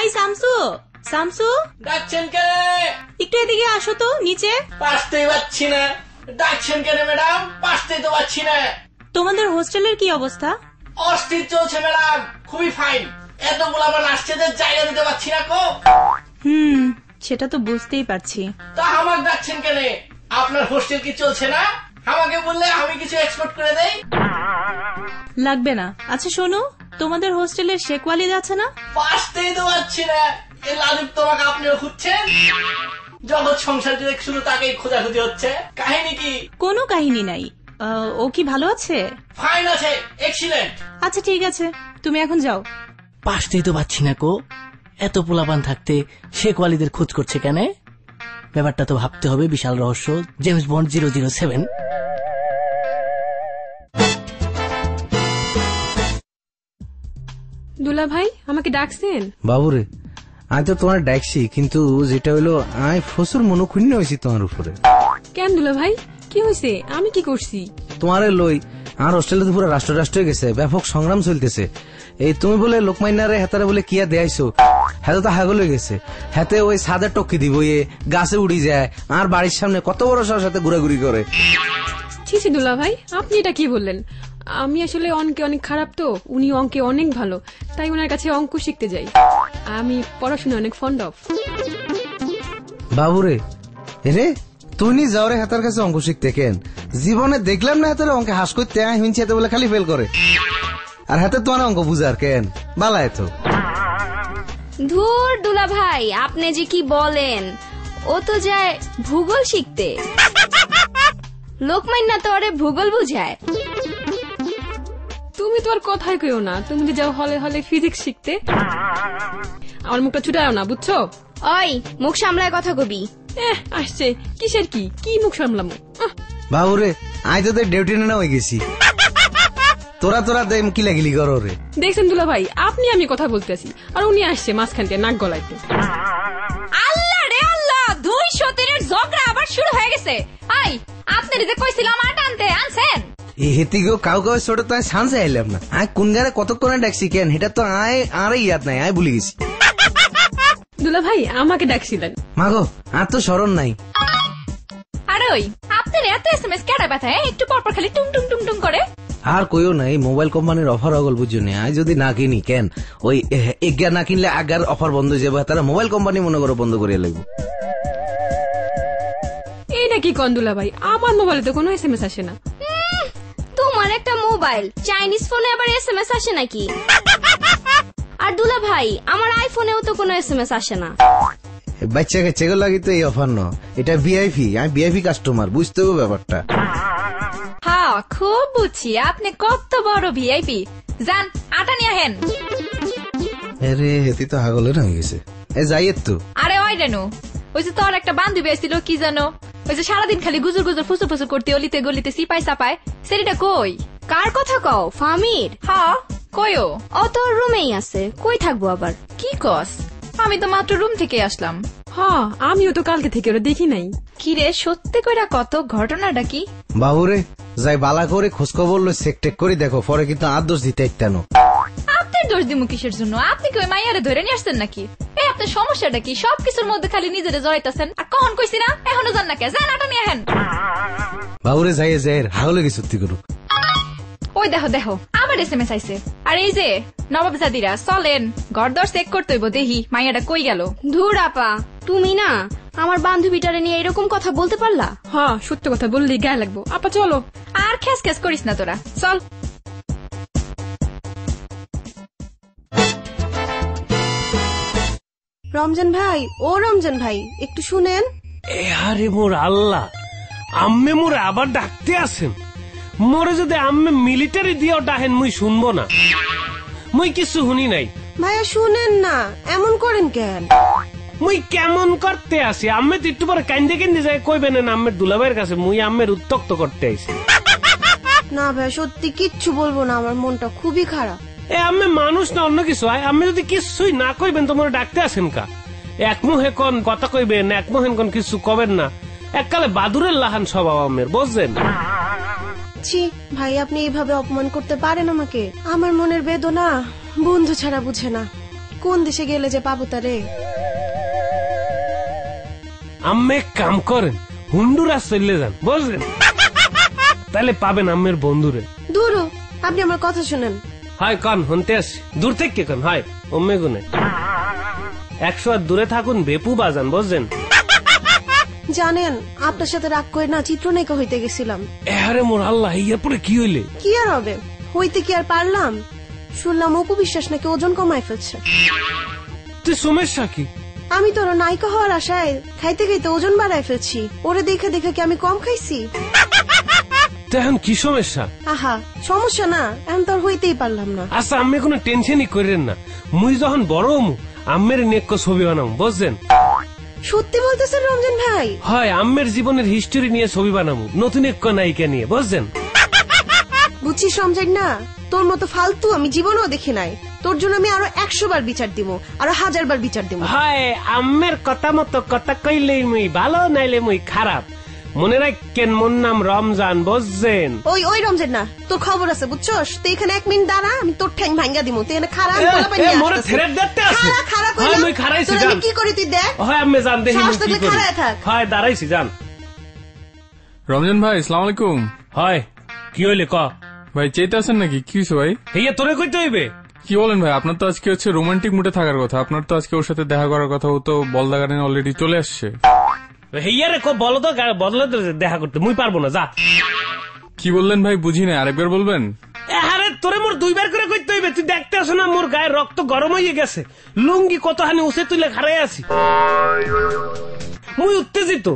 এই শামসু শামসু ডাকছেন কেন একটু এদিকে আসো তো নিচে। পারতেই পারছি না। ডাকছেন কেন ম্যাডাম পারতেই তো পারছি না। তোমাদের হোস্টেলের কি অবস্থা? অস্থির চলছে ম্যাডাম খুবই ফাইন। এত গোলামান আসছে যে জায়গা দিতে পারছি না কো। হুম সেটা তো বুঝতেই পারছি। তা আমাকে ডাকছেন কেন? আপনার হোস্টেল কি চলছে না? আমাকে বললে আমি কিছু এক্সপোর্ট করে দেই? লাগবে না। আচ্ছা শোনো তোমাদের হোস্টেলের শেখ ওয়ালিদ আছে না? পারতেই তো পারছি না। এই লালুক তোমাকে আপনিও খুঁজছেন? জগৎ সংসার যে শুধু তাকেই খোঁজাখুঁজি হচ্ছে। কাহিনী কি? কোনো কাহিনী নাই। আহ, ও কি ভালো আছে? ফাইন আছে। এক্সিলেন্ট আচ্ছা ঠিক আছে। তুমি এখন যাও। পাশতেই তো পাচ্ছি না কো। এত পোলাপান থাকতে শেখ ওয়ালিদের খোঁজ করছে কেন? ব্যাপারটা তো ভাবতে হবে বিশাল রহস্য। James Bond zero zero seven দুলা ভাই আমাকে ডাকছেন? বাবুরে আমি তো তোমার ডাকছি কিন্তু যেটা হলো আমি ফসুর মনোক্ষুণ্ণ হয়েছি তোমার উপরে। কেন দুলা ভাই? কি হয়েছে? আমি কি করছি? তোমারে লই আর হোস্টেলে তো পুরো রাষ্ট্র রাষ্ট্র হয়ে গেছে ব্যাপক সংগ্রাম চলতেছে। এই তুমি বলে লোকমাইনারে হেতারে বলে কিয়া দেয়াইছো? হাতে তো হাগল হয়ে গেছে। হাতে ওই সাদা টক্কি দিব এ গাছে উড়ি যায় আর বাড়ির সামনে কত বড় সবার সাথে ঘুরাঘুরি করে। ছি দুলা ভাই আপনি এটা কি বললেন? আমি আসলে অঙ্কে অনেক খারাপ তো উনি অঙ্কে অনেক ভালো তাই ওনার কাছে অঙ্ক শিখতে যাই। আমি পড়াশোনা অনেক ফন্ড অফ বাবুরে রে তুই যাও রে হাতার কাছে অঙ্ক শিখতে কেন? জীবনে দেখলাম না হাতের অঙ্কে হাস করতে হিনছি হাতে বলে খালি ফেল করে। আর হাতে তোমার অঙ্ক বুঝার কেন? বালা এত। ধুর দুলা ভাই আপনি যে কি বলেন ও তো যায় ভূগোল শিখতে। লোকমান্না তো ওরে ভূগোল বুঝায়। তুমি তো আর কথাই কেউ না। তুমি যে যাও হলে হলে ফিজিক্স শিখতে। আমার মুখটা ছুটাও না বুঝছ? ওই মুখ সামলায় কথা কবি। এহ আসছে। কিসের কি? কি মুখ সামলামো? বাবুরে আজ তোদের ডিউটি না হয়ে গেছি। তোরা তোরা দেম কি লাগিলি করো রে। দেখছেন দুলা ভাই আপনি আমি কথা বলতেছি আর উনি আসছে মাঝখান দিয়ে নাক গলাইতে। আল্লাহ রে আল্লাহ দুই সতীনের ঝগড়া আবার শুরু হয়ে গেছে। আই আপনার যে কইছিলাম আটা আনতে আনছেন? হেতি গো কাউ কাউ ছোট তো সানসে আইলাম না। আয় কোন গারে কতক্ষণে ডাকছি কেন? এটা তো আয় আর ইয়াদ নাই আয় ভুলে গেছি। দুলা ভাই আমাকে ডাকছিলেন। মাগো আর তো স্মরণ নাই। আরে ওই আপনার এত এসএমএস কেডা ব্যথা একটু পর পর খালি টুং টুং টুং টুং করে। আর কইও না এই মোবাইল কোম্পানির অফার অগল আজ যদি না কিনি কেন? ওই এগার না কিনলে আগার অফার বন্ধ হয়ে যাবে তারা মোবাইল কোম্পানি মনে করো বন্ধ করিয়া লাগবে। এই নাকি কন্দুলা ভাই? আমার মোবাইলে তো কোনো এসএমএস আসে না। তোমার একটা মোবাইল। চাইনিজ ফোনে আবার এসএমএস আসে নাকি? আর দুলা ভাই আমার আইফোনেও তো কোনো এসএমএস আসে না। বাচ্চা কাচ্চা গুলো লাগে তো এই অফার ন। এটা ভিআইপি আমি ভিআইপি কাস্টমার বুঝতে হবে ব্যাপারটা। হ্যাঁ খুব বুঝছি। আপনি কত বড় ভিআইপি যান আটা নিয়ে হেন আরে হেতি তো হাগলের হয়ে গেছে। এ যাইয়ের তো আরে ওই রেনু ওই যে তোর একটা বান্ধবী আসছিল কি জানো? ওই যে সারাদিন খালি গুজুর গুজুর ফুসুর ফুসুর করতে অলিতে গলিতে সিপাই সাপায় সেটা কই? কার কথা কও? ফামির? হ্যাঁ কইও ও? তো রুমেই আছে। কই থাকব আবার? কি কস? আমি তো মাত্র রুম থেকে আসলাম। হ্যাঁ আমিও তো কালকে থেকে ওরা দেখি নাই। কি রে সত্যি কইরা কত ঘটনাটা কি? বাবুরে যাই বালা করে খোঁজ খবর লই চেক টেক করে দেখো পরে কিন্তু আদর্শ দিতে একটানো আপনার দোষ দিমু কিসের জন্য? আপনি কি ওই মাইয়ারে ধরে নিয়ে আসছেন নাকি? এই আপনার সমস্যাটা কি? সবকিছুর মধ্যে খালি নিজেরে জড়াইতেছেন। আর কখন কইছি না এখনও জান না কে জান আটা নিয়ে হেন বাবুরে যাইয়ে যাই হাগলে কি সত্যি করুক। ওই দেখো দেখো আবার এসএমএস আইছে। আর এই যে নবাব জাদিরা চলেন ঘরদর চেক করতে হইব দেহি মাইয়াটা কই গেল। ধুর আপা তুমি না আমার বান্ধবীটারে নিয়ে এরকম কথা বলতে পারলা? হ্যাঁ সত্য কথা বললেই গায়ে লাগবো। আপা চলো। আর খ্যাস খ্যাস করিস না তোরা। চল। রমজান ভাই ও রমজান ভাই একটু শুনেন। এ আরে মোর আল্লাহ আম্মে মোরে আবার ডাকতে আসেন মোরে যদি আম্মে মিলিটারি দিয়েও ডাহেন মুই শুনব না। মুই কিছু শুনি নাই। ভাইয়া শুনেন না এমন করেন কেন? মুই কেমন করতে আসি আম্মে তো একটু পরে কান্দে কান্দে যায় কইবেন না আম্মের দুলাভাইয়ের কাছে মুই আম্মের উত্তক্ত করতে আইছি। না ভাই সত্যি কিচ্ছু বলব না আমার মনটা খুবই খারাপ। এ আম্মে মানুষ না অন্য কিছু। আম্মে যদি কিছুই না কইবেন তো মোরে ডাকতে আসেন কা? এক মুহে কোন কথা কইবেন এক মুহেন কোন কিছু কবেন না। এককালে বাদুরের লাহান স্বভাব আম্মের বুঝছেন? ছি ভাই আপনি এইভাবে অপমান করতে পারেন আমাকে? আমার মনের বেদনা বন্ধু ছাড়া বুঝে না। কোন দেশে গেলে যে পাবো তারে? আম্মে কাম করেন হুন্ডুরাস চলে যান বুঝলেন তাহলে পাবেন আম্মের বন্ধুরে। দূরও আপনি আমার কথা শুনেন। হয় কন হনতে আসি দূর থেকে কন? হয় অম্মে গুনে। একশো আর দূরে থাকুন বেপু বাজান বুঝলেন জানেন আপনার সাথে রাগ করে না চিত্রনায়িকা হইতে গেছিলাম। এহারে মোর আল্লাহ ইয়ার পরে কি হইলে? কি আর হবে? হইতে কি আর পারলাম? শুনলাম অপু বিশ্বাস নাকি ওজন কমায় ফেলছে। তুই সমস্যা কি? আমি তোর নায়িকা হওয়ার আশায় খাইতে খাইতে ওজন বাড়ায় ফেলছি। ওরে দেখে দেখে কি আমি কম খাইছি? তো এখন কি সমস্যা? আহা সমস্যা না এখন তোর হইতেই পারলাম না। আচ্ছা আম্মে কোনো টেনশনই করেন না। মুই যখন বড় হমু আম্মের নেক্য ছবি বানাম বুঝছেন? সত্যি বলতেছেন রমজান ভাই? হয় আম্মের জীবনের হিস্টোরি নিয়ে ছবি বানামু নতুন এক নায়িকা নিয়ে বুঝছেন? বুঝছিস রমজান না তোর মতো ফালতু আমি জীবনেও দেখি নাই। তোর জন্য আমি আরও একশো বার বিচার দিব আরও হাজার বার বিচার দিব হয় আম্মের কথা মতো কথা কইলেই মুই ভালো নাইলে মুই খারাপ। মনে রাখেন মোর নাম রমজান বুঝছেন? ওই ওই রমজান না তোর খবর আছে বুঝছস? তুই এখানে এক মিনিট দাঁড়া আমি তোর ঠ্যাং ভাঙ্গা দিব তুই এখানে খারাপ বলা পাই এ, নিয়ে মোরে। থ্রেট দেখতে আছে? খাড়া, খাড়া হয়, কইলাম। মুই খাড়াইছি, তোর কি করি তুই দেখ হয় আম্মে জান দেখি কি করি। খাড়ায় থাক। হয় দাঁড়াইছি জান। রমজান ভাই সালাম আলাইকুম। হয় কি হইলে ক? ভাই চেতে আছেন নাকি? কি হয়েছে ভাই? হেয়া তোরে কইতে হইবে? কি বলেন ভাই আপনার তো আজকে হচ্ছে রোমান্টিক মুডে থাকার কথা। আপনার তো আজকে ওর সাথে দেখা করার কথা ও তো বলদা গার্ডেন অলরেডি চলে আসছে। হেয়ারে ক বলো তো বদলে দেখা করতে। মুই পারব না যা। কি বললেন ভাই বুঝি না আরেকবার বলবেন? আরে তোরে মোর দুইবার করে কইতে হইবে তুই দেখতে আসো না মোর গায়ে রক্ত গরম হয়ে গেছে। লুঙ্গি কতখানি উসে তুলে খাড়াই আছি। মুই উত্তেজিত।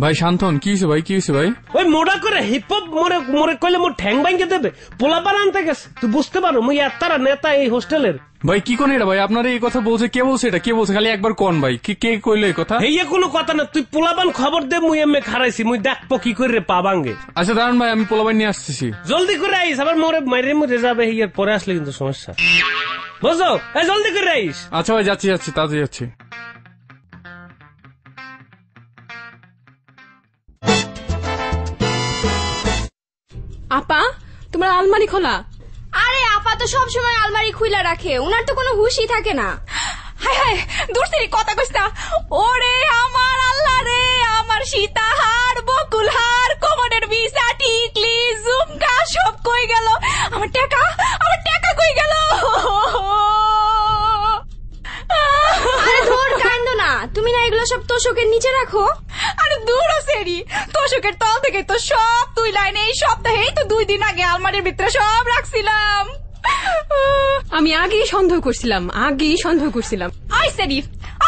ভাই শান্তন কি হয়েছে ভাই কি হয়েছে ভাই? ওই মোড়া করে হিপ হপ মোরে মোরে কইলে মোর ঠ্যাং ভাঙ্গে দেবে পোলা পান আনতে গেছে। তুই বুঝতে পারো মুই এত্তারা নেতা এই হোস্টেলের। ভাই কি কোন এটা ভাই? আপনার এই কথা বলছে কে বলছে এটা? কে বলছে? খালি একবার কোন ভাই? কি কে কইলো এই কথা? এই কোনো কথা না তুই পোলাবান খবর দে মুই এমনি খারাইছি মুই দেখব কি করে রে পা আচ্ছা দাঁড়ান ভাই আমি পোলাবান নিয়ে আসতেছি। জলদি করে আইস আবার মোরে মাইরে মরে যাবে হিয়ার পরে আসলে কিন্তু সমস্যা। বুঝছ? এই জলদি করে আইস। আচ্ছা ভাই যাচ্ছি যাচ্ছি তাড়াতাড়ি যাচ্ছি। আপা তোমার আলমারি খোলা। আরে আপা তো সবসময় আলমারি খুইলা রাখে। উনার তো কোনো হুশই থাকে না। হায় হায় দূর থেকে কথা কইস না। ওরে আমার আল্লাহ রে আমার সীতাহার বকুলহার কোমরের বিছা টিকলি ঝুমকা সব কই গেল। আমার টাকা আমার টাকা কই গেল। আরে ধর কান্দো না। তুমি না এগুলো সব তোষকের নিচে রাখো। দূর সেরি। তোষকের তল থেকে তো সব তুই লাইনে এই সপ্তাহেই তো দুই দিন আগে আলমারির ভিতরে সব রাখছিলাম। আমি আগেই সন্দেহ করছিলাম আগেই সন্দেহ করছিলাম। আই সেরি।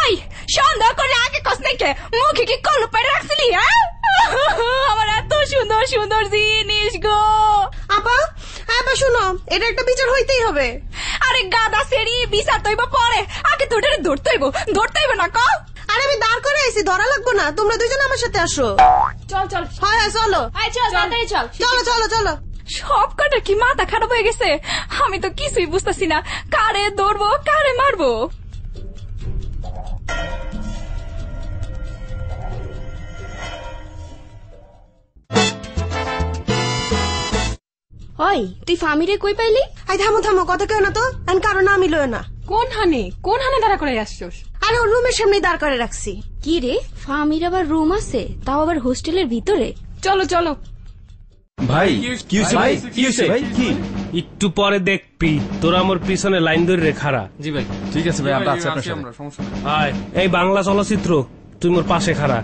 আই সন্দেহ করে আগে কস নাকি মুখে কি কলু পেরে রাখছিলি হ্যাঁ? আমার এত সুন্দর সুন্দর জিনিস গো। আপা আপা শোনো এটা একটা বিচার হইতেই হবে। আরে গাদা সেরি বিচার তৈব পরে। আগে তো ওটারে ধরতে হইব। ধরতে হইব না ক? আরে আমি দাঁড় করে আইছি ধরা লাগবো না। তোমরা দুজন আমার সাথে আসো। চল চল। হয় হয় চলো। আয় চল তাড়াতাড়ি চল। চলো চলো চলো। সব কটা কি মাথা খারাপ হয়ে গেছে? আমি তো কিছুই বুঝতেছি না। কারে দৌড়বো কারে মারবো? তুই ফামিরে কই পাইলি? আই থামো থামো কথা কেউ না তো। কারণ আমি লয় না। কোন হানে? কোন হানে দাঁড়া করে আসছোস? আরে ওর রুমের সামনে দাঁড় করে রাখছি। কি রে? ফামির আবার রুম আছে? তাও আবার হোস্টেলের ভিতরে? চলো চলো। ভাই কি হয়েছে? ভাই কি হয়েছে? ভাই কি? একটু পরে দেখবি তোরা আমার পিছনে লাইন ধরে রে। খাড়া জি ভাই। ঠিক আছে ভাই আমরা আছি আপনার আমরা সমস্যা নেই। আয় এই বাংলা চলচ্চিত্র তুই মোর পাশে খাড়া।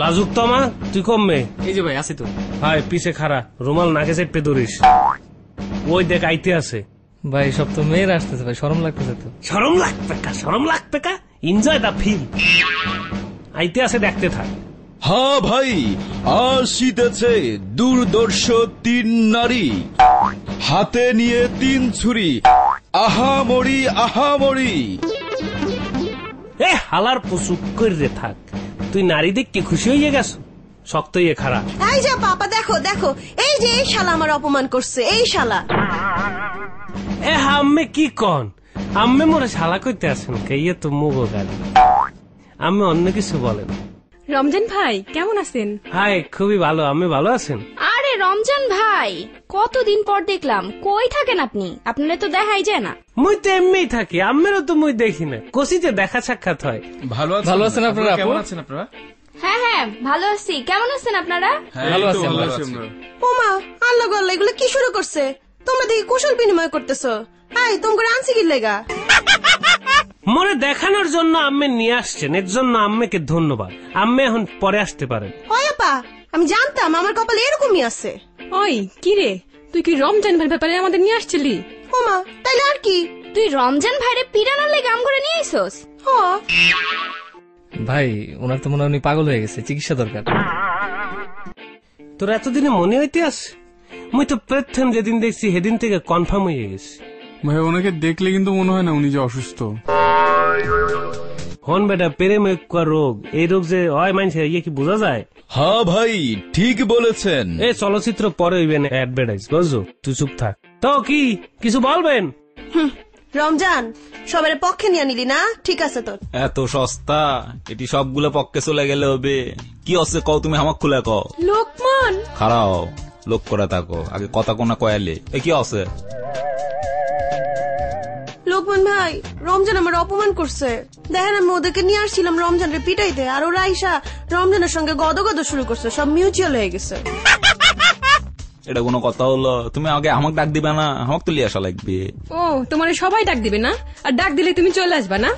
লাজুক তো মা তুই কমবে এই যে ভাই আছি তো। হায় পিছে খাড়া রুমাল নাকে চেপে ধরিস। ওই দেখ আইতে আছে। ভাই সব তো মেয়ের আসতেছে ভাই সরম লাগতেছে তো। সরম লাগবে কা সরম লাগবে কা? এনজয় দা ফিল আইতে আছে দেখতে থাক। হ্যাঁ ভাই আসিতেছে দুর্দর্শ তিন নারী। হাতে নিয়ে তিন ছুরি। আহা মরি আহা মরি এ হালার পশু করে থাক। তুই নারী দেখকে খুশি হয়ে গেছ? শক্ত ইয়ে খারাপ। এই যে পাপা দেখো দেখো। এই যে এই শালা আমার অপমান করছে এই শালা। এ আম্মে কি কন? আম্মে মোরে শালা কইতে আসেন কে? ইয়ে তো মুগো গালি। আম্মে অন্য কিছু বলেন। রমজান ভাই কেমন আছেন? হাই খুবই ভালো। আমি ভালো আছেন? আরে রমজান ভাই কতদিন পর দেখলাম। কই থাকেন আপনি? আপনারা তো দেখাই যায় না। মুই তো এমনিই থাকি। আম্মেরও তো মুই দেখি না। কষিতে দেখা সাক্ষাৎ হয়। ভালো আছেন? ভালো আছেন আপনারা, কেমন আছেন আপনারা? হ্যাঁ হ্যাঁ ভালো আছি। কেমন আছেন আপনারা? ভালো আছি ভালো আছি। ওমা আল্লাহ আল্লাহ এগুলো কি শুরু করছে? তোমরা দেখি কুশল বিনিময় করতেছো। হাই তোমাকে আনছি কি লেগা? মনে দেখানোর জন্য আম্মে নিয়ে আসছেন এর জন্য আম্মেকে ধন্যবাদ। আম্মে এখন পরে আসতে পারেন। আপা আমি জানতাম আমার কপালে এরকমই আছে। ওই কি রে? তুই কি রমজান ভাইয়ের ব্যাপারে আমাদের নিয়ে আসছিলি? ওমা তাইলে আর কি? তুই রমজান ভাইরে পিরানোর লেগে আম করে নিয়ে আইসোস? হ ভাই ওনার তো মনে হয় উনি পাগল হয়ে গেছে চিকিৎসা দরকার। তোর এতদিনে মনে হইতে আস মুই তো প্রথম যেদিন দেখছি সেদিন থেকে কনফার্ম হয়ে গেছি। ভাই ওনাকে দেখলে কিন্তু মনে হয় না উনি যে অসুস্থ। হন বেটা প্রেম রোগ। এই রোগ যে হয় মানছে ইয়ে কি বোঝা যায়? হ্যাঁ ভাই ঠিক বলেছেন। এই চলচ্চিত্র পরে হইবেন অ্যাডভার্টাইজ বুঝছ? তুই চুপ থাক। তো কি কিছু বলবেন? রমজান সবার পক্ষে নিয়ে নিলি না? ঠিক আছে তোর। এত সস্তা এটি সবগুলো পক্ষে চলে গেলে হবে। কি আছে কও তুমি আমাক খুলে কও। লোকমান! খারাও। লোক করে থাকো। আগে কথা কোনা কয়ালে। এ কি আছে? লোকমান ভাই রমজান আমার অপমান করছে। দেখেন আমি ওদেরকে নিয়ে আসছিলাম রমজানের পিটাইতে আর ওরা আইসা রমজানের সঙ্গে গদগদ শুরু করছে সব মিউচুয়াল হয়ে গেছে। এটা কোনো কথা হলো? তুমি আগে আমাকে ডাক দিবে না? আমাকে তো লিয়ে আসা লাগবে। ও তোমার সবাই ডাক দিবে না? আর ডাক দিলে তুমি চলে আসবে না?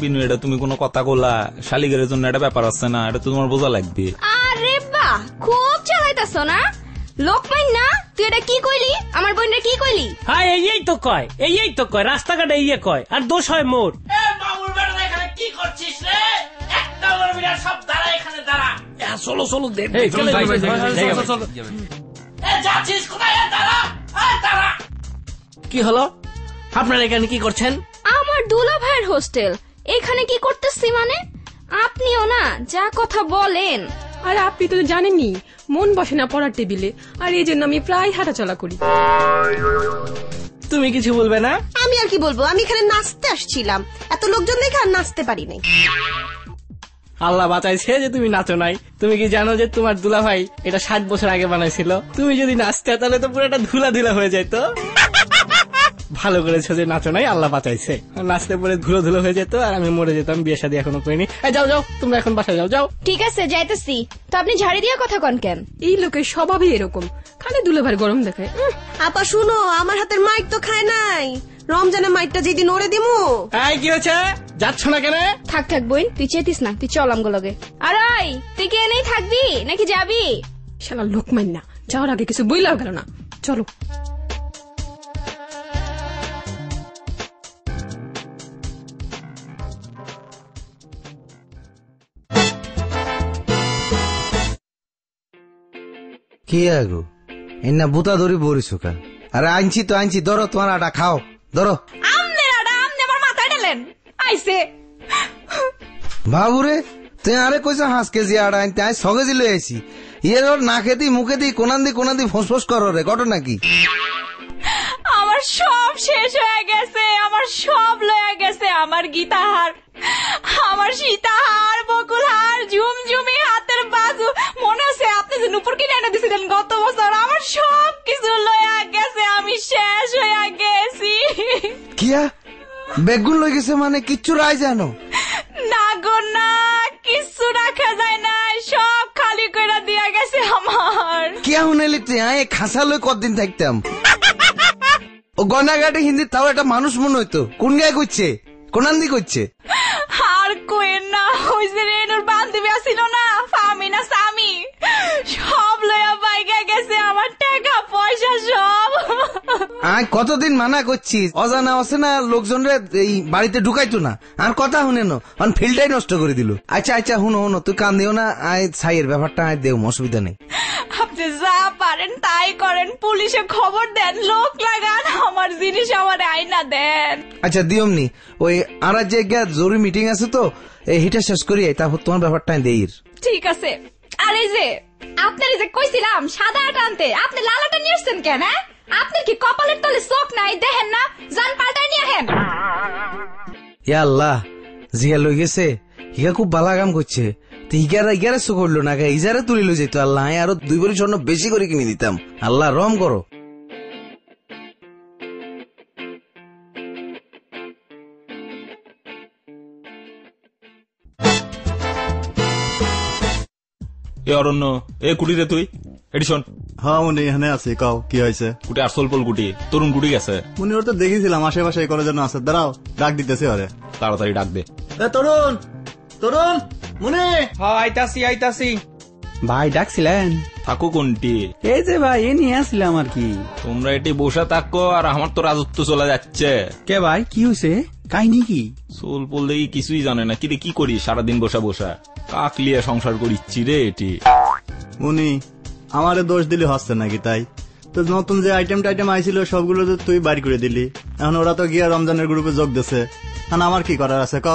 বিনু এটা তুমি কোনো কথা কলা শালিগের জন্য এটা ব্যাপার আছে না এটা তো তোমার বোঝা লাগবে। আরে বাহ খুব চালাইতাছ না? লোকমান না? তুই এটা কি কইলি? আমার বোনরা কি কইলি? হ্যাঁ এই এই তো কয় এই এই তো কয় রাস্তাঘাটে ইয়ে কয় আর দোষ হয় মোর। চলো চলো দেখ কি হলো? আপনারা এখানে কি করছেন? আমার দুলা ভাইয়ের হোস্টেল। এখানে কি করতেছি মানে? আপনিও না যা কথা বলেন। আর আপনি তো জানেনই মন বসে না পড়ার টেবিলে আর এই জন্য আমি প্রায় হাঁটাচলা করি। তুমি কিছু বলবে না? আমি আর কি বলব? আমি এখানে নাচতে আসছিলাম। এত লোকজন দেখে আর নাচতে পারি নাই। আল্লাহ বাঁচাইছে যে তুমি নাচো নাই। তুমি কি জানো যে তোমার দুলা ভাই এটা ষাট বছর আগে বানাইছিল? তুমি যদি নাচতে তাহলে তো পুরোটা ধুলা ধুলা হয়ে যেত ভালো করেছ যে নাচো নাই আল্লাহ বাঁচাইছে। নাচতে পরে ধুলো ধুলো হয়ে যেত আর আমি মরে যেতাম বিয়ে শাদী এখনও করিনি। যাও যাও তোমরা এখন বাসায় যাও যাও। ঠিক আছে যাইতেছি। তো আপনি ঝাড়ি দিয়া কথা কন কেন? এই লোকের স্বভাবই এরকম। খালি দুলা ভাইয়ের গরম দেখায়। উম, আপা শুনো আমার হাতের মাইক তো খায় নাই। রমজানের মাইকটা যেদিন ওরে দিমু। এই কি হয়েছে? যাচ্ছ না কেন? থাক থাক বোন তুই চেতিস না তুই চল আমগো লগে। আর ওই তুই কি এনেই থাকবি নাকি যাবি? শালা লোকমান না যাওয়ার আগে কিছু বইলাও গেল না। চলো। কি আগো এনা বুতা ধরি বরিস কা? আরে আনছি তো আনছি ধরো তোমার আটা খাও ধরো। আমনে রাডা আমনে আমার মাথায় ডালেন আইছে বাবুরে তুই আরে কইছ হাঁস কেজি আড়া আনতে আই কেজি লই আইছি। ইয়ের ওর নাকে দি মুখে দি কোনান দি কোনান দি ফোঁস করো রে ঘটনা কি? আমার সব শেষ হয়ে গেছে আমার সব লয়ে গেছে আমার গীতাহার। আমার সীতাহার বকুলহার ঝুমঝুমি হাতের বাজু যে নুপুর কিনে এনে দিছিলেন? গত বছর আমার সব কিছু লয়ে গেছে আমি শেষ হয়ে গেছি। কিয়া? বেগুন লই গেছে মানে কিচ্ছু রাই জানো? না গো না কিছু রাখা যায় না সব খালি করে দিয়া গেছে আমার। কিয়া শুনেলি তুই? আয় খাসা লই কতদিন থাকতাম? ও গনাঘাটে হিন্দি তাও একটা মানুষ মনে হইতো। কোন গায়ে করছে কোনান্দি করছে আর কোয়েন না ওই যে রেনুর বান্ধবী আসিল না আয় কতদিন মানা করছিস? অজানা অচেনা লোকজনরে এই বাড়িতে ঢুকাইতো না। আর কথা শুনে নো অন ফিল্ডটাই নষ্ট করে দিল। আচ্ছা আচ্ছা হুনো হুনো তুই কান দিও না আয় ছাইয়ের ব্যাপারটা আয় দেও অসুবিধা নেই। আপনি যা পারেন তাই করেন পুলিশে খবর দেন লোক লাগান আমার জিনিস আমার আইনা দেন। আচ্ছা দিওমনি ওই আর জায়গা জরুরি মিটিং আছে তো এই হিটা শেষ করি তারপর তোমার ব্যাপারটা আমি ঠিক আছে। আর এই যে আপনার যে কইছিলাম সাদা আটা আনতে আপনি লাল আটা নিয়ে আসছেন কেন হ্যাঁ? কি কপালের তলে চোখ নাই দেখেন না যান পাল্টাই নিয়ে আহেন ইয়া আল্লাহ জিয়া লই গেছে হিয়া খুব বালা কাম করছে। ইগারা ইগারা সো করল না ইজারে তুলিল যেত আল্লাহ আরও দুই বড়ি স্বর্ণ বেশি করে কিনে দিতাম। আল্লাহ রম করো। এ অরণ্য এ কুটি রে তুই? এটি শোন হ্যাঁ উনি এখানে আছি কও কি হয়েছে? গুটি আসল পল কুটি তরুণ কুটি গেছে। উনি ওর তো দেখেছিলাম আশেপাশে করার জন্য আছে দাঁড়াও ডাক দিতেছে ওরে। তাড়াতাড়ি ডাক দে। এ তরুণ! তরুণ! মনে আইতাছি আইতাছি। ভাই ডাকছিলেন? থাকো কোনটি? এই যে ভাই এ নিয়ে আসলাম আর কি। তোমরা এটি বসে থাকো আর আমার তো রাজত্ব চলে যাচ্ছে। কে ভাই কি হয়েছে কাহিনী কি? সোল পোল দেখি কিছুই জানে না। কি রে কি করি? সারাদিন বসা বসা। কাক লিয়ে সংসার করিচ্ছি রে এটি। উনি আমারে দোষ দিলে হচ্ছে নাকি তাই? তো নতুন যে আইটেম টাইটেম আইছিল সবগুলো তো তুই বাড়ি করে দিলি। এখন ওরা তো গিয়া রমজানের গ্রুপে যোগ দিছে। এখন আমার কি করার আছে ক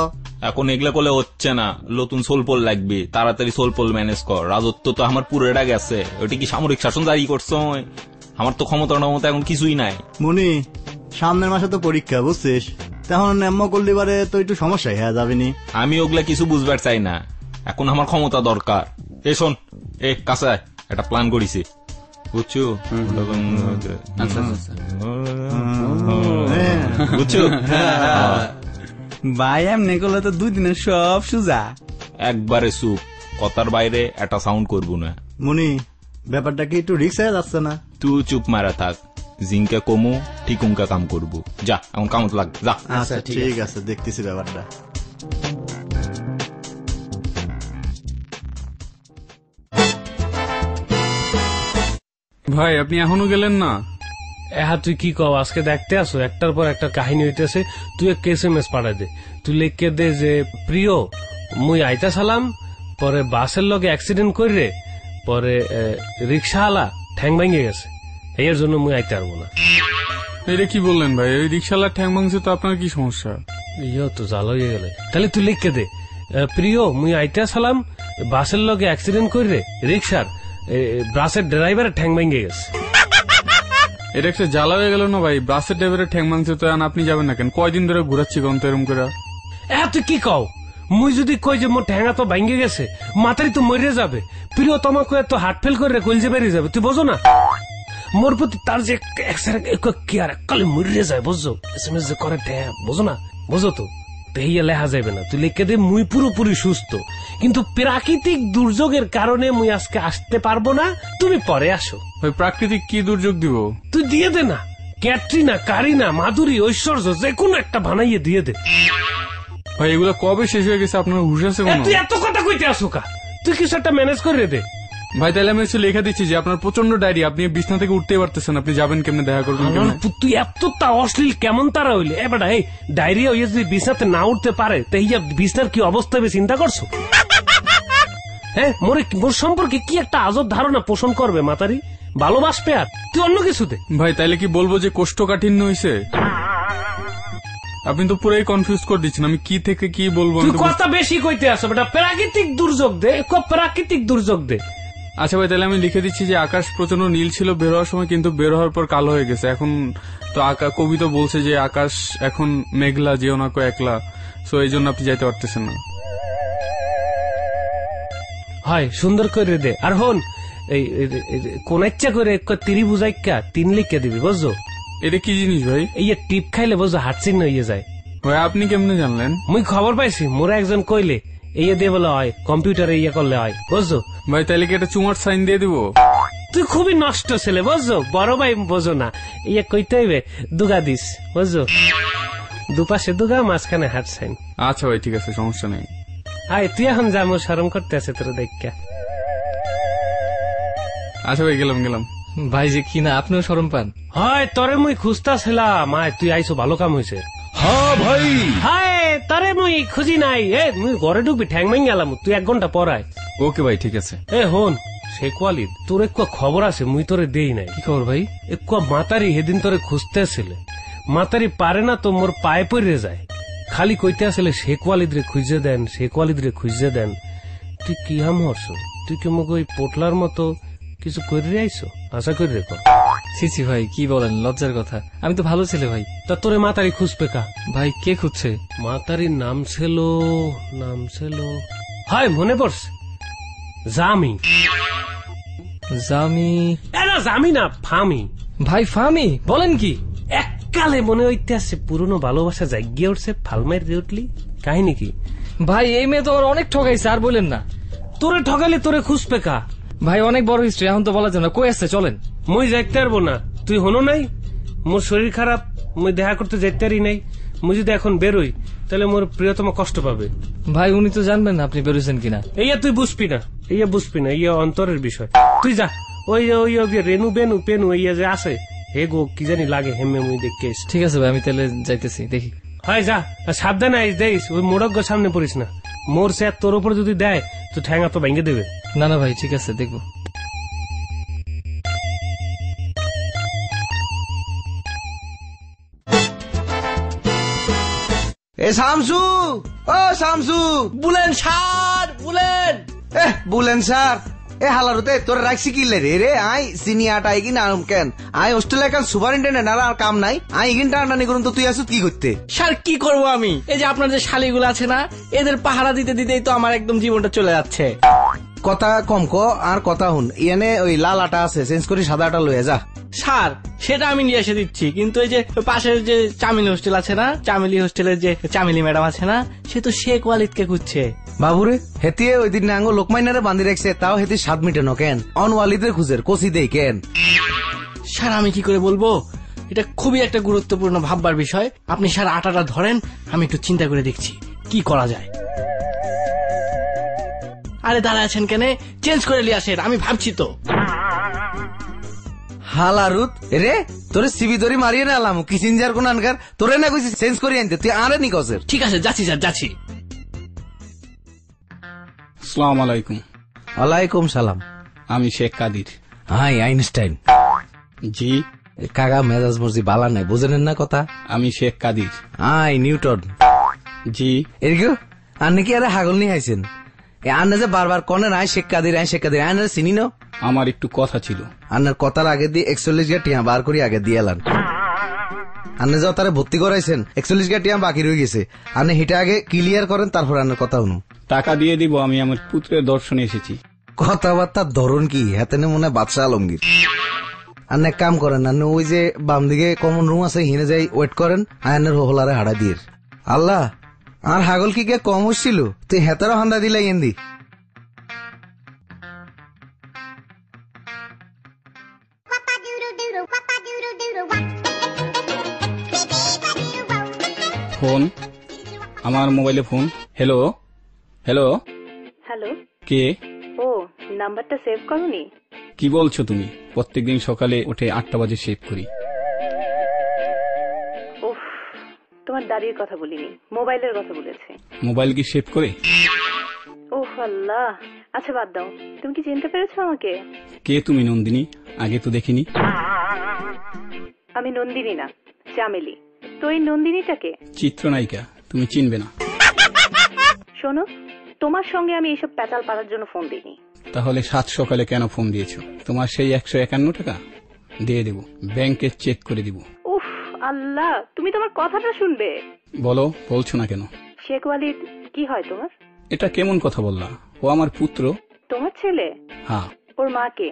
এখন এগুলা করলে হচ্ছে না। নতুন সোলপোল লাগবে। তাড়াতাড়ি সোলপোল ম্যানেজ কর। রাজত্ব তো আমার পুরোটা গেছে ওটা কি সামরিক শাসন জারি করছ? আমার তো ক্ষমতা মতো এখন কিছুই নাই। মুনি সামনের মাসে তো পরীক্ষা বুঝছিস? তখন এম্ম করলি বারে তো একটু সমস্যা হয়ে যাবে নি। আমি ওগুলা কিছু বুঝবার চাই না। এখন আমার ক্ষমতা দরকার। এ শোন এ কাছে আয়, একটা প্ল্যান করিছি। বুঝছ? আচ্ছা, আচ্ছা, বুঝছ? ভাই এমনি করলে তো দুই দিনের সব সুজা। একবারে সুপ কথার বাইরে একটা সাউন্ড করব না। মুনি ব্যাপারটা কি একটু রিক্স হয়ে যাচ্ছে না? তুই চুপ মারা থাক। জিঙ্কা কমু ঠিক উঙ্কা কাম করব। যা এখন কামত লাগ যা। আচ্ছা ঠিক আছে দেখতেছি ব্যাপারটা। ভাই আপনি এখনও গেলেন না? এহা তুই কি কও আজকে দেখতে আসো একটার পর একটা কাহিনী হইতেছে তুই এক এস এম এস পাঠাই দে। তুই লিখকে দে যে প্রিয় মুই আইতা সালাম পরে বাসের লগে অ্যাক্সিডেন্ট করে পরে রিক্সাওয়ালা ঠ্যাং ভেঙে গেছে। এর জন্য মুই আইতে পারব না। এটা কি বললেন ভাই? ওই রিক্সাওয়ালা ঠ্যাং ভাঙছে তো আপনার কি সমস্যা? ইয়ো তো জাল হয়ে গেলে। তাহলে তুই লিখকে দে প্রিয় মুই আইতা সালাম বাসের লগে অ্যাক্সিডেন্ট করে রিক্সার এ, বাসের ড্রাইভারের ঠ্যাং ভেঙে গেছে এটা একটা জ্বালা হয়ে গেল না ভাই বাসের ড্রাইভারের ঠ্যাং ভাঙছে তো আপনি যাবেন না কেন কয়দিন ধরে ঘুরাচ্ছি কোন তো এরম করে এ তুই কি কও মুই যদি কই যে মোর ঠ্যাঙা তো ভাঙ্গে গেছে মাতারি তো মরে যাবে প্রিয় তোমাকে এত হার্ট ফেল করে কলজে বেরিয়ে যাবে তুই বোঝো না মোর প্রতি তার যে কি আর কালে মরে যায় বুঝছ এস এম এস যে করে ঠ্যাঁ বোঝো না বুঝো তো তেহিয়া লেখা যাবে না। তুই লিখে দে মুই পুরোপুরি সুস্থ। কিন্তু প্রাকৃতিক দুর্যোগের কারণে মুই আজকে আসতে পারব না তুমি পরে আসো। ওই প্রাকৃতিক কি দুর্যোগ দিব? তুই দিয়ে দে না। ক্যাটরিনা কারিনা মাধুরী ঐশ্বর্য যে কোনো একটা বানাইয়ে দিয়ে দে। ভাই এগুলো কবে শেষ হয়ে গেছে? আপনার হুশ আছে তুই এত কথা কইতে আসো কা? তুই কিছু একটা ম্যানেজ করে দে। ভাই তাহলে আমি হচ্ছে লেখা দিচ্ছি যে আপনার প্রচণ্ড ডায়রি আপনি বিছনা থেকে উঠতে পারতেছেন আপনি যাবেন কেমনে দেখা করবেন কেমনে? তুই এত তা অশ্লীল কেমন তারা হইলে? এবার এই ডায়রিয়া হইয়া যদি বিছনাতে না উঠতে পারে তো ইয়া বিছনার কি অবস্থা হবে চিন্তা করছ? হ্যাঁ মোরে মোর সম্পর্কে কি একটা আজব ধারণা পোষণ করবে মাতারি? ভালোবাসবে আর? তুই অন্য কিছুতে ভাই তাইলে কি বলব যে কোষ্ঠকাঠিন্য হয়েছে আপনি তো পুরাই কনফিউজ করে দিচ্ছেন আমি কি থেকে কি বলব আমি তুই তো বুঝতে- কথা বেশি কইতে আসো বেটা। প্রাকৃতিক দুর্যোগ দে ক প্রাকৃতিক দুর্যোগ দে। আচ্ছা ভাই তাহলে আমি লিখে দিচ্ছি যে আকাশ প্রচণ্ড নীল ছিল বের হওয়ার সময় কিন্তু বের হওয়ার পর কালো হয়ে গেছে। এখন তো কবি তো বলছে যে আকাশ এখন মেঘলা যেও না কো একলা। সো এই জন্য আপনি যাইতে পারতেছেন না। হয় সুন্দর করে দে। আর হন এই কোন ইচ্ছা করে তিরি বুঝাইকা তিন লিখে দিবি বুঝছ? এটা কি জিনিস ভাই? এই টিপ খাইলে বুঝছ হার্ট চিহ্ন হয়ে যায়। ভাই আপনি কেমনে জানলেন? মুই খবর পাইছি মোরা একজন কইলে ইয়ে দিয়ে বলে হয় কম্পিউটারে ইয়ে করলে হয় বুঝছ? ভাই তাহলে কি একটা চুমার সাইন দিয়ে দিব? তুই খুবই নষ্ট ছেলে বুঝছ? বড় ভাই বোঝো না। ইয়ে কইতে হইবে দুগা দিস বুঝছ? দুপাশে দুগা মাঝখানে হাট সাইন। আচ্ছা ভাই ঠিক আছে সমস্যা নেই। আয় তুই এখন যা মোর সরম করতে আছে তোর দেখা আচ্ছা ভাই গেলাম গেলাম। ভাই যে কি না আপনিও সরম পান। হয় তরে মুই খুঁজতা ছিলাম আয় তুই আইছো ভালো কাম হয়েছে হ্যাঁ ভাই। হায় তরে মুই খুঁজি নাই। এ মুই ঘরে ঢুকবি ঠ্যাং মাই গেলাম তুই এক ঘণ্টা পরায় ওকে ভাই ঠিক আছে। এ হন সে কোয়ালিদ তোর একটু খবর আছে মুই তোরে দেই নাই। কি খবর ভাই? একটু মাতারি হেদিন তোরে খুঁজতে আসলে মাতারি পারে না তো মোর পায়ে পড়ে যায়। খালি কইতে আসলে শেখ ওয়ালিদ রে খুঁজে দেন শেখ ওয়ালিদ রে খুঁজে দেন। তুই কি হাম হরছ? তুই কি মোক ওই পোটলার মতো কিছু করে আইছো? আশা করি। রেখো ছি ভাই কি বলেন লজ্জার কথা। আমি তো ভালো ছেলে ভাই। তা তোরে মাতারি খুঁজবে কা? ভাই কে খুঁজছে? মাতারির নাম ছিল নাম ছিল হায় মনে পড়ছে। জামি। জামি। না জামি না ফামি। ভাই ফামি? বলেন কি এককালে মনে হইতে আছে পুরনো ভালোবাসা জাগিয়ে উঠছে ফালমাইর দিয়ে উঠলি। কাহিনী কি? ভাই এই মেয়ে তো আমার অনেক ঠকাইছে আর বলেন না। তোরে ঠকালে তোরে খুঁজবে কা? ভাই অনেক বড় হিস্ট্রি এখন তো বলা যায় না। কই আসছে চলেন। মুই যাইতে পারব না। তুই হনো নাই? মোর শরীর খারাপ মুই দেখা করতে যাইতে পারি নাই। মুই যদি এখন বেরোই তাহলে মোর প্রিয়তম কষ্ট পাবে। ভাই উনি তো জানবেন না আপনি বেরোছেন কিনা। এইয়া তুই বুঝবি না এইয়া বুঝবি না ইয়া অন্তরের বিষয়। তুই যা ওই ওই যে রেনু বেনু পেনু ইয়া যে আছে হে গো কি জানি লাগে হেমে মুই দেখে এসছি। ঠিক আছে ভাই আমি তাহলে যাইতেছি দেখি। হয় যা সাবধানে আইস দেইস ওই মোড়ক সামনে পড়িস না। মোর সে তোর উপর যদি দেয় তো ঠ্যাঙ্গা তো ভেঙে দেবে। না না ভাই ঠিক আছে দেখব। এ শামসু, ও শামসু, বুলেন স্যার, বুলেন। এ বুলেন স্যার। এ হালারুতে, তোর রাখছি কি লে রে রে আই সিনিয়াটা আই কিনা আনুম কেন? আই হোস্টেলে কাল সুপারিনটেন্ডেন্ট, আর আর কাম নাই। আই, ইগিন টানাটানি করুন তো, তুই আসুত কি করতে? স্যার, কি করব আমি? এই যে আপনার যে শালিগুলো আছে না, এদের পাহারা দিতে দিতেই তো আমার একদম জীবনটা চলে যাচ্ছে। কথা কম ক আর কথা হুন ইয়ানে ওই লাল আটা আছে চেঞ্জ করে সাদা আটা লয়ে যা। স্যার সেটা আমি নিয়ে এসে দিচ্ছি। কিন্তু এই যে পাশের যে চামিলি হোস্টেল আছে না চামিলি হোস্টেলের যে চামিলি ম্যাডাম আছে না সে তো শেখ ওয়ালিদকে খুঁজছে। বাবুরে হেতিয়ে ওই দিন নাঙ্গ লোকমাইনারে বান্ধি রাখছে তাও হেতি সাত মিটে ন কেন? অনওয়ালিদের খুঁজের কষি দেই কেন? স্যার আমি কি করে বলব? এটা খুবই একটা গুরুত্বপূর্ণ ভাববার বিষয়। আপনি স্যার আটাটা ধরেন আমি একটু চিন্তা করে দেখছি কি করা যায়। আরে দাঁড়ায় আছেন কেন? চেঞ্জ করে নিয়ে আসেন আমি ভাবছি তো। হালারুত রে তোরে সিবি দরি মারিয়ে না আলাম কিসিনজার কোন আনকার তোরে না কইছি চেঞ্জ করে আনতে তুই আরে নি কসের ঠিক আছে যাচ্ছি স্যার যাচ্ছি। সালাম আলাইকুম। ওয়ালাইকুম সালাম। আমি শেখ কাদির। Hi Einstein. জি। কাকা মেজাজ মর্জি বালা নাই বুঝেন না কথা? আমি শেখ কাদির। I Newton. জি। এরকম আর নাকি আরে হাগল নিয়ে আইছেন? আন্না যে বারবার কনে নাই আই শেখ কাদির আইনার চিনি না? আমার একটু কথা ছিল। আন্নার কথার আগে দিয়ে একচল্লিশ গা টিয়া বার করি আগে দিয়ে এলান। আন্নে যাও তারে ভর্তি করাইছেন একচল্লিশ গা টিয়া বাকি রয়ে গেছে। আন্নে হিটা আগে ক্লিয়ার করেন তারপর আন্নার কথা শুনুন। টাকা দিয়ে দিব আমি আমার পুত্রের দর্শনে এসেছি। কথাবার্তার ধরন কি হাতে মনে হয় বাদশাহ আলমগীর। আর এক কাম করেন আপনি ওই যে বাম দিকে কমন রুম আছে হিনে যাই ওয়েট করেন আয়নের হোলারে হাড়া দিয়ে। আল্লাহ আর হাগল কি কে কম হচ্ছিল তুই হেতারও হান্দা দিলাই এন্দি ফোন? আমার মোবাইলে ফোন? Hello hello hello? কে? ও নাম্বারটা সেভ করনি? কি বলছো তুমি? প্রত্যেকদিন সকালে উঠে আটটা বাজে সেভ করি। তোমার দাদির কথা বলিনি মোবাইলের কথা বলেছে। মোবাইল কি সেভ করে? ওহ আল্লাহ আচ্ছা বাদ দাও তুমি কি চিনতে পেরেছ আমাকে? কে তুমি নন্দিনী? আগে তো দেখিনি। আমি নন্দিনী না চামেলি। তো এই নন্দিনীটাকে চিত্রনায়িকা তুমি চিনবে না। শোনো তোমার সঙ্গে আমি এইসব প্যাচাল পাড়ার জন্য ফোন দিইনি। তাহলে সাত সকালে কেন ফোন দিয়েছ? তোমার সেই একশো একান্ন টাকা? দিয়ে দেব ব্যাংকে চেক করে দিব। আল্লাহ তুমি তোমার কথাটা শুনবে। বলো বলছো না কেন? শেখ ওয়ালিদ কি হয় তোমার? এটা কেমন কথা বললা? ও আমার পুত্র? তোমার ছেলে? হ্যাঁ। ওর মাকে?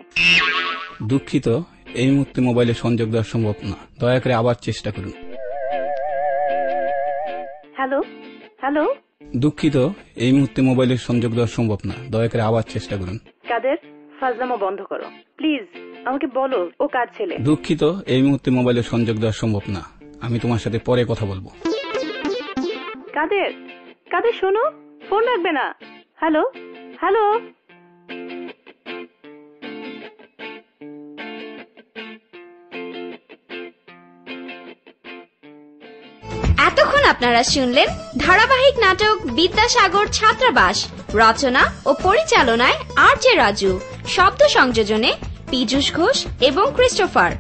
দুঃখিত এই মুহূর্তে মোবাইলে সংযোগ দেওয়া সম্ভব না। দয়া করে আবার চেষ্টা করুন। হ্যালো? হ্যালো? দুঃখিত এই মুহূর্তে মোবাইলে সংযোগ দেওয়া সম্ভব না। দয়া করে আবার চেষ্টা করুন। কাদের? ফাজলামো বন্ধ করো। প্লিজ আমাকে বলো ও কার ছেলে? দুঃখিত এই মুহূর্তে মোবাইলে সংযোগ দেওয়া সম্ভব না। আমি তোমার সাথে পরে কথা বলব। কাদের? কাদের শোনো ফোন রাখবে না। Hello hello. এতক্ষণ আপনারা শুনলেন ধারাবাহিক নাটক বিদ্যাসাগর ছাত্রাবাস রচনা ও পরিচালনায় আর জে রাজু। শব্দ সংযোজনে পীযুষ ঘোষ এবং ক্রিস্টোফার।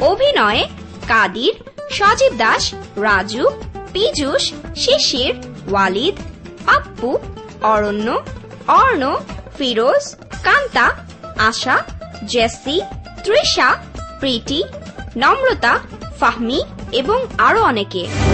অভিনয়ে কাদির, সজীব দাস, রাজু, পীযুষ, শিশির, ওয়ালিদ, আপ্পু, অরণ্য, অর্ণ, ফিরোজ, কান্তা, আশা, জেসি, তৃষা, প্রীতি, নম্রতা, ফাহমি এবং আরও অনেকে।